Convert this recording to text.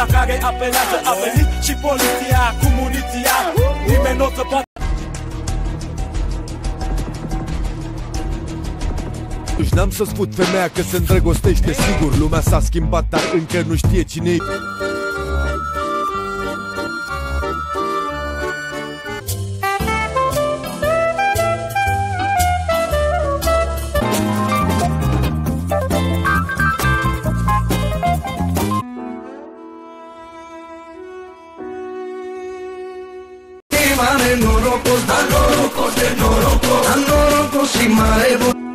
La care apelează a venit și poliția cu muniția. Nimeni nu o să poată Și n-am să spun femeia că se îndrăgostește sigur Lumea s-a schimbat, dar încă nu știe cine Mare norocos, da norocos de norocos, da norocos și mare bun